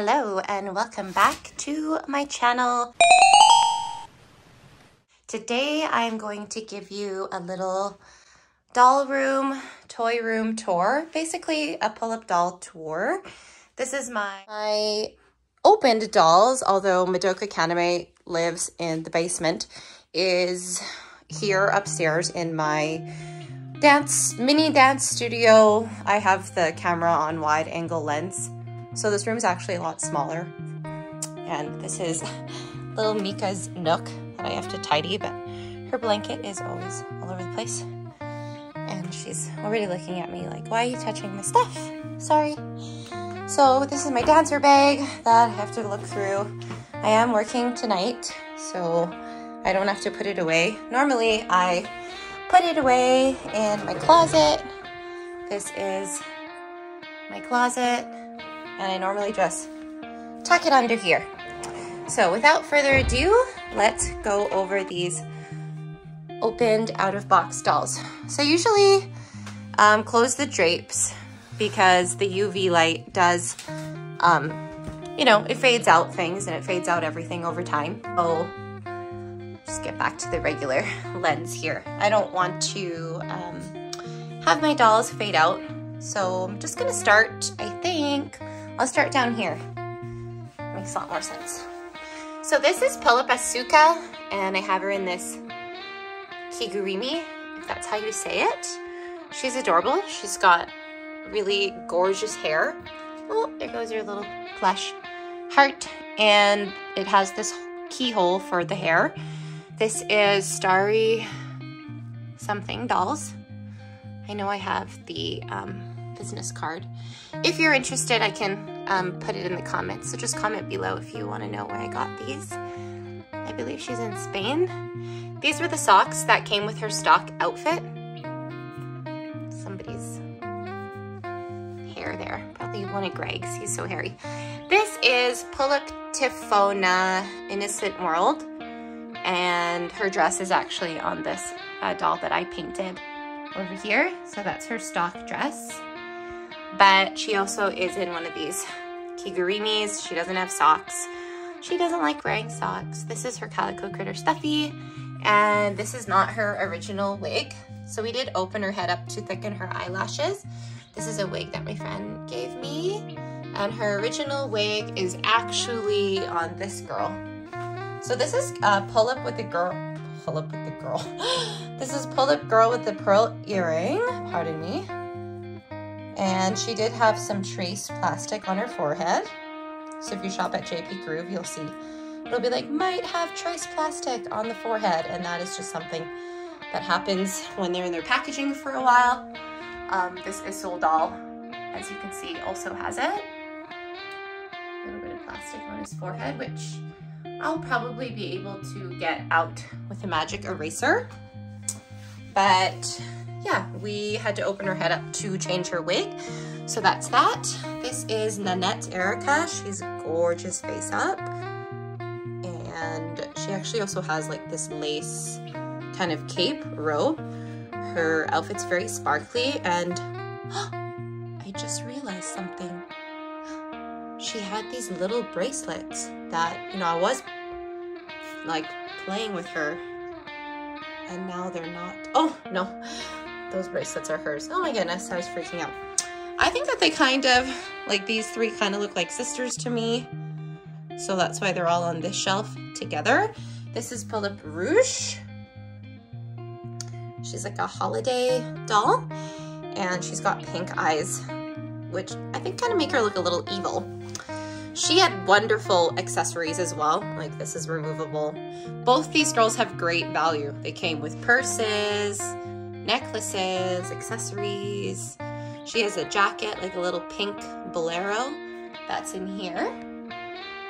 Hello and welcome back to my channel. Today I'm going to give you a little doll room, toy room tour, basically a Pullip doll tour. This is my, my opened dolls, although Madoka Kaname lives in the basement, is here upstairs in my dance mini dance studio. I have the camera on wide angle lens. So this room is actually a lot smaller. And this is little Mika's nook that I have to tidy, but her blanket is always all over the place. And she's already looking at me like, why are you touching my stuff? Sorry. So this is my dancer bag that I have to look through. I am working tonight, so I don't have to put it away. Normally I put it away in my closet. This is my closet, and I normally just tuck it under here. So without further ado, let's go over these opened out of box dolls. So usually um, close the drapes because the UV light does, um, you know, it fades out things and it fades out everything over time. So just get back to the regular lens here. I don't want to um, have my dolls fade out. So I'm just gonna start, I think, I'll start down here. Makes a lot more sense. So this is Pullip and I have her in this Kigurumi, if that's how you say it. She's adorable. She's got really gorgeous hair. Oh, there goes your little plush heart. And it has this keyhole for the hair. This is Starry something dolls. I know I have the um, business card. If you're interested, I can um, put it in the comments. So just comment below if you want to know where I got these. I believe she's in Spain. These were the socks that came with her stock outfit. Somebody's hair there. Probably one of Greg's. He's so hairy. This is Pullip Tifona Innocent World and her dress is actually on this uh, doll that I painted over here. So that's her stock dress. But she also is in one of these kigurumis. She doesn't have socks. She doesn't like wearing socks. This is her Calico Critter Stuffy. And this is not her original wig. So we did open her head up to thicken her eyelashes. This is a wig that my friend gave me. And her original wig is actually on this girl. So this is uh, Pullip with the girl. Pullip with the girl. this is Pullip girl with the pearl earring. Pardon me. And she did have some trace plastic on her forehead. So if you shop at JP Groove, you'll see it'll be like might have trace plastic on the forehead, and that is just something that happens when they're in their packaging for a while. Um, this Isul doll, as you can see, also has it. A little bit of plastic on his forehead, which I'll probably be able to get out with a magic eraser. But yeah, we had to open her head up to change her wig. So that's that. This is Nanette Erica. She's gorgeous face up. And she actually also has like this lace kind of cape robe. Her outfit's very sparkly and I just realized something she had these little bracelets that, you know, I was like playing with her and now they're not. Oh, no, those bracelets are hers. Oh my goodness, I was freaking out. I think that they kind of, like these three kind of look like sisters to me. So that's why they're all on this shelf together. This is Pullip Rouge. She's like a holiday doll and she's got pink eyes, which I think kind of make her look a little evil. She had wonderful accessories as well, like this is removable. Both these girls have great value. They came with purses, necklaces, accessories. She has a jacket, like a little pink bolero that's in here.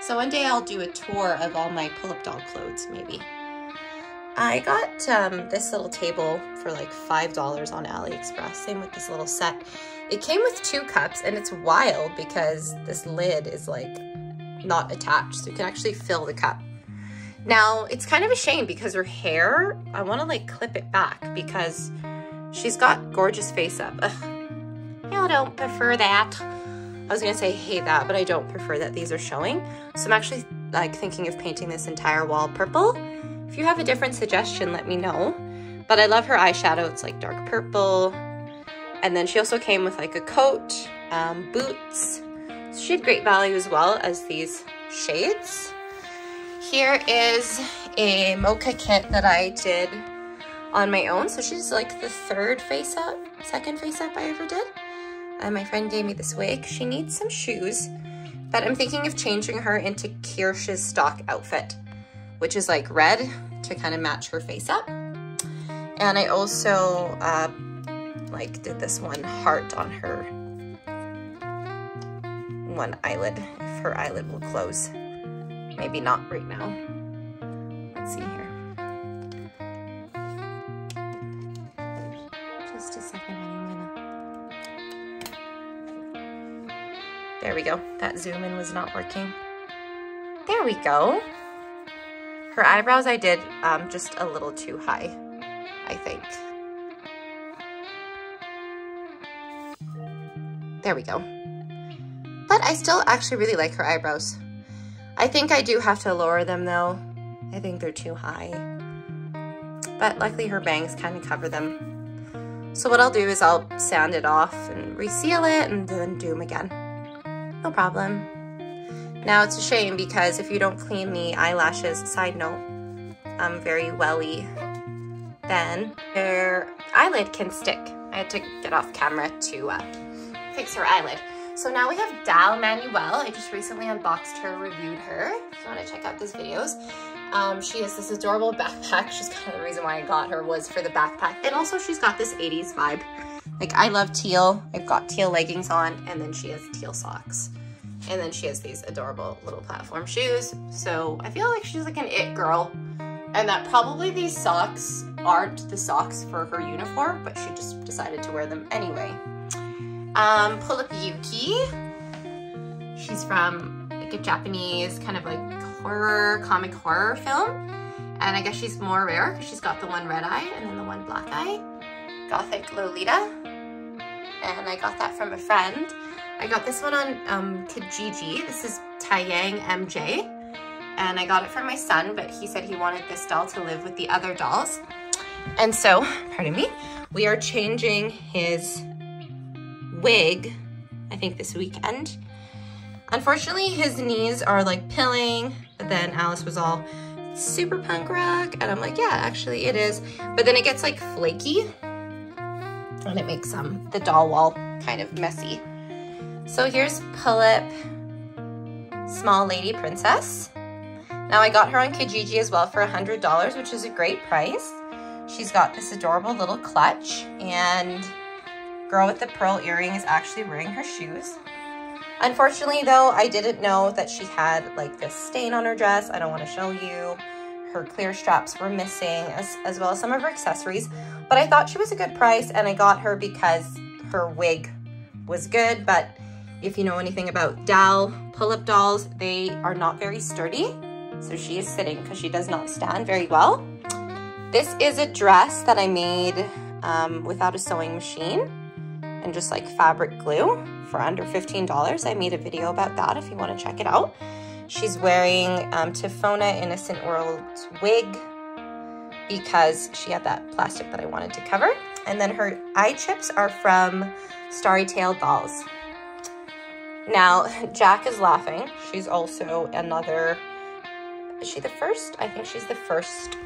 So one day I'll do a tour of all my Pullip doll clothes, maybe. I got um, this little table for like $5 on AliExpress, same with this little set. It came with two cups and it's wild because this lid is like not attached. So you can actually fill the cup. Now it's kind of a shame because her hair, I want to like clip it back because she's got gorgeous face up. Ugh. You don't prefer that. I was gonna say hate that, but I don't prefer that these are showing. So I'm actually like thinking of painting this entire wall purple. If you have a different suggestion, let me know. But I love her eyeshadow. It's like dark purple. And then she also came with like a coat, um, boots. So she had great value as well as these shades. Here is a mocha kit that I did on my own. So she's like the third face up, second face up I ever did. My friend gave me this wig. She needs some shoes, but I'm thinking of changing her into Kirsch's stock outfit, which is like red to kind of match her face up. And I also uh, like did this one heart on her one eyelid, if her eyelid will close. Maybe not right now. Let's see here. Just a second, I'm gonna... There we go. That zoom in was not working. There we go. Her eyebrows I did um, just a little too high, I think. There we go. But I still actually really like her eyebrows. I think I do have to lower them though. I think they're too high. But luckily her bangs kind of cover them. So what I'll do is I'll sand it off and reseal it and then do them again. No problem. Now it's a shame because if you don't clean the eyelashes, side note, um, very welly, then her eyelid can stick. I had to get off camera to uh, fix her eyelid. So now we have Dal Manuel. I just recently unboxed her, reviewed her. If you want to check out those videos. Um, she has this adorable backpack. She's kind of the reason why I got her was for the backpack. And also she's got this 80s vibe. Like I love teal. I've got teal leggings on and then she has teal socks. And then she has these adorable little platform shoes. So I feel like she's like an it girl. And that probably these socks aren't the socks for her uniform, but she just decided to wear them anyway. Um, Pullip Yuki. She's from like a Japanese kind of like horror, comic horror film. And I guess she's more rare because she's got the one red eye and then the one black eye. Gothic Lolita. And I got that from a friend. I got this one on um, Kijiji. This is Taeyang MJ. And I got it for my son, but he said he wanted this doll to live with the other dolls. And so, pardon me, we are changing his wig, I think this weekend. Unfortunately, his knees are like pilling, but then Alice was all super punk rock. And I'm like, yeah, actually it is. But then it gets like flaky and it makes um, the doll wall kind of messy. So here's Pullip Small Lady Princess. Now I got her on Kijiji as well for $100, which is a great price. She's got this adorable little clutch and girl with the pearl earring is actually wearing her shoes. Unfortunately though, I didn't know that she had like this stain on her dress. I don't want to show you. Her clear straps were missing as, as well as some of her accessories. But I thought she was a good price and I got her because her wig was good. But if you know anything about doll, Pullip dolls, they are not very sturdy. So she is sitting because she does not stand very well. This is a dress that I made um, without a sewing machine and just like fabric glue for under $15. I made a video about that if you want to check it out. She's wearing um, Tifona Innocent World wig because she had that plastic that I wanted to cover. And then her eye chips are from Starry Tail Dolls. Now, Jack is laughing. She's also another, is she the first? I think she's the first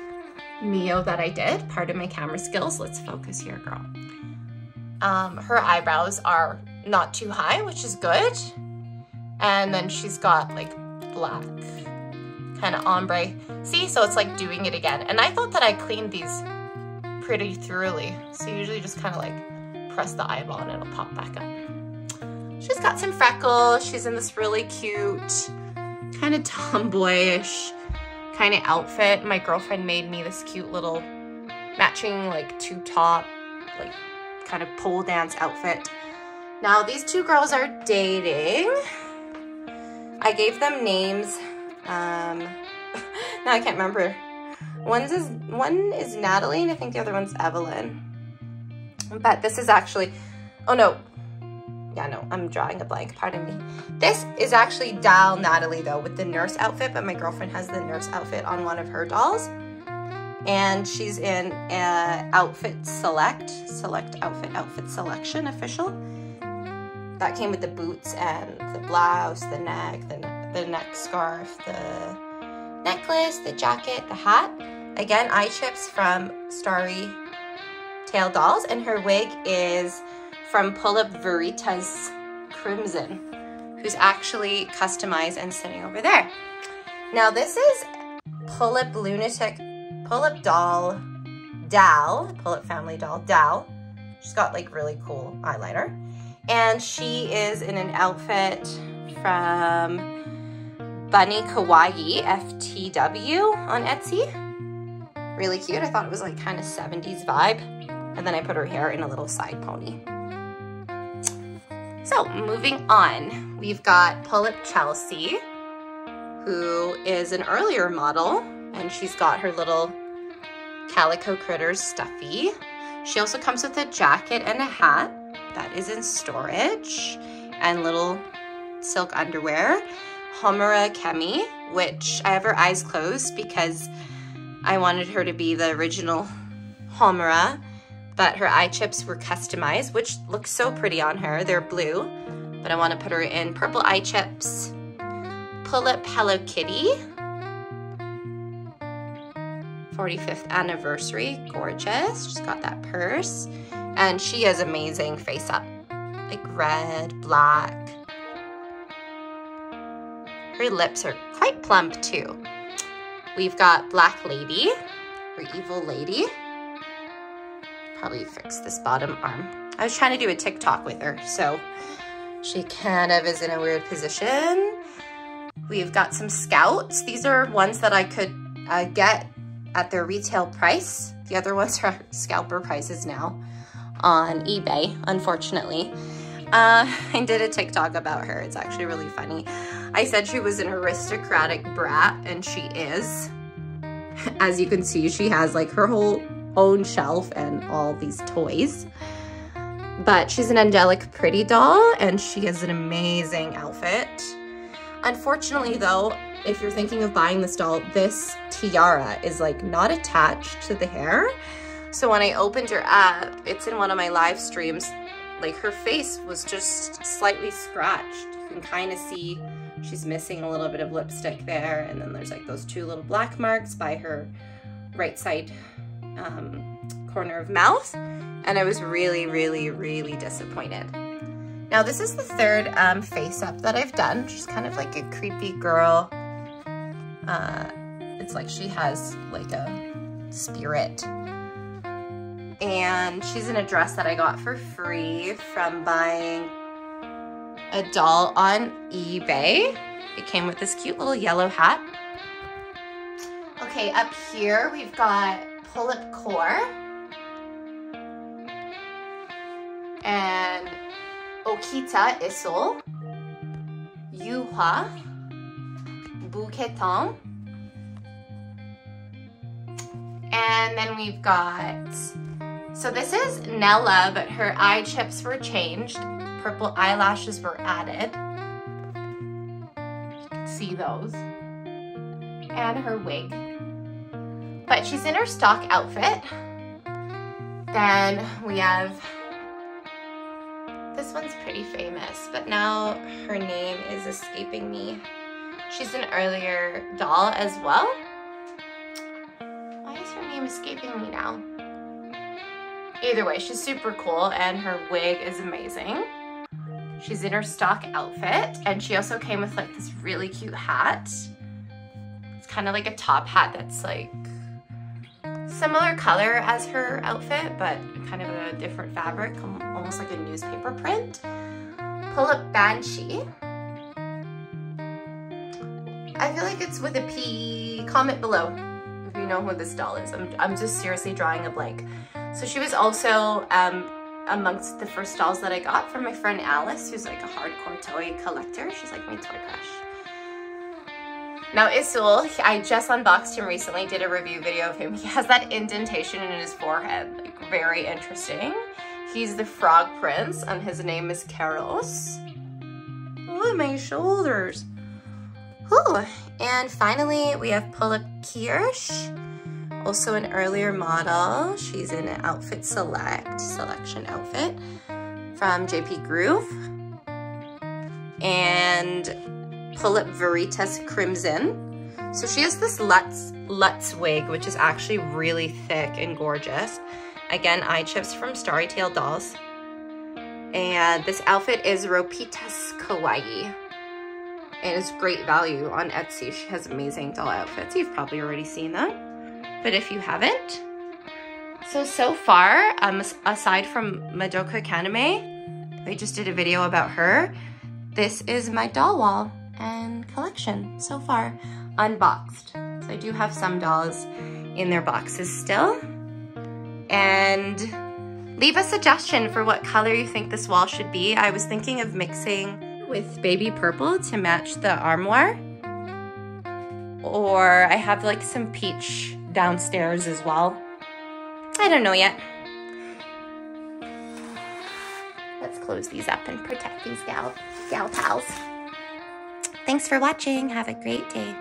Mio that I did. Part of my camera skills. Let's focus here, girl. Um, her eyebrows are not too high, which is good. And then she's got like black kind of ombre. See, so it's like doing it again. And I thought that I cleaned these pretty thoroughly. So usually just kind of like press the eyeball and it'll pop back up. She's got some freckles. She's in this really cute, kind of tomboyish kind of outfit. My girlfriend made me this cute little matching like two top, like kind of pole dance outfit. Now these two girls are dating. I gave them names. Um, now I can't remember. One's is one is Natalie and I think the other one's Evelyn. But this is actually, oh no, yeah, no, I'm drawing a blank, pardon me. This is actually doll Natalie though with the nurse outfit, but my girlfriend has the nurse outfit on one of her dolls. And she's in uh, outfit select, select outfit, outfit selection official. That came with the boots and the blouse, the neck, the, the neck scarf, the necklace, the jacket, the hat. Again, eye chips from Starry Tail Dolls, and her wig is from Pullip Veritas Crimson, who's actually customized and sitting over there. Now this is Pullip Lunatic, Pullip Doll, Dal, Pullip Family Doll, Dal. She's got like really cool eyeliner. And she is in an outfit from Bunny Kawaii FTW on Etsy. Really cute. I thought it was like kind of 70s vibe. And then I put her hair in a little side pony. So moving on, we've got Pullip Chelsea, who is an earlier model, and she's got her little Calico Critters stuffy. She also comes with a jacket and a hat that is in storage, and little silk underwear. Homura Akemi, which I have her eyes closed because I wanted her to be the original Homura but her eye chips were customized, which looks so pretty on her. They're blue, but I want to put her in purple eye chips. Pullip Hello Kitty. 45th anniversary, gorgeous. She's got that purse. And she has amazing face up, like red, black. Her lips are quite plump too. We've got Black Lady, or Evil Lady probably fix this bottom arm. I was trying to do a TikTok with her, so she kind of is in a weird position. We've got some scouts. These are ones that I could uh, get at their retail price. The other ones are scalper prices now on eBay, unfortunately. Uh, I did a TikTok about her. It's actually really funny. I said she was an aristocratic brat, and she is. As you can see, she has like her whole own shelf and all these toys. But she's an angelic pretty doll and she has an amazing outfit. Unfortunately though, if you're thinking of buying this doll, this tiara is like not attached to the hair. So when I opened her up, it's in one of my live streams, like her face was just slightly scratched. You can kind of see she's missing a little bit of lipstick there. And then there's like those two little black marks by her right side um, corner of mouth and I was really, really, really disappointed. Now this is the third um, face up that I've done. She's kind of like a creepy girl. Uh, it's like she has like a spirit. And she's in a dress that I got for free from buying a doll on eBay. It came with this cute little yellow hat. Okay, up here we've got Pullip core. And Okita Isul. Yuhua. Bouqueton. And then we've got, so this is Nella, but her eye chips were changed. Purple eyelashes were added. You can see those. And her wig. But she's in her stock outfit. Then we have, this one's pretty famous, but now her name is escaping me. She's an earlier doll as well. Why is her name escaping me now? Either way, she's super cool and her wig is amazing. She's in her stock outfit and she also came with like this really cute hat. It's kind of like a top hat that's like Similar color as her outfit, but kind of a different fabric, almost like a newspaper print. Pullip Banshee. I feel like it's with a P. Comment below if you know who this doll is. I'm, I'm just seriously drawing a blank. So she was also um, amongst the first dolls that I got from my friend Alice, who's like a hardcore toy collector. She's like my toy crush. Now Isul, I just unboxed him recently, did a review video of him. He has that indentation in his forehead, like very interesting. He's the frog prince and his name is Carlos. Look my shoulders. And finally, we have Pullip Kirsch, also an earlier model. She's in an outfit select, selection outfit from JP Groove. And Pullip Veritas Crimson. So she has this Lutz, Lutz wig, which is actually really thick and gorgeous. Again, eye chips from Starry Tail Dolls. And this outfit is Ropitas Kawaii. It is great value on Etsy. She has amazing doll outfits. You've probably already seen them. But if you haven't, so, so far, um, aside from Madoka Kaname, I just did a video about her. This is my doll wall and collection so far unboxed. So I do have some dolls in their boxes still. And leave a suggestion for what color you think this wall should be. I was thinking of mixing with baby purple to match the armoire. Or I have like some peach downstairs as well. I don't know yet. Let's close these up and protect these gal, gal pals. Thanks for watching. Have a great day.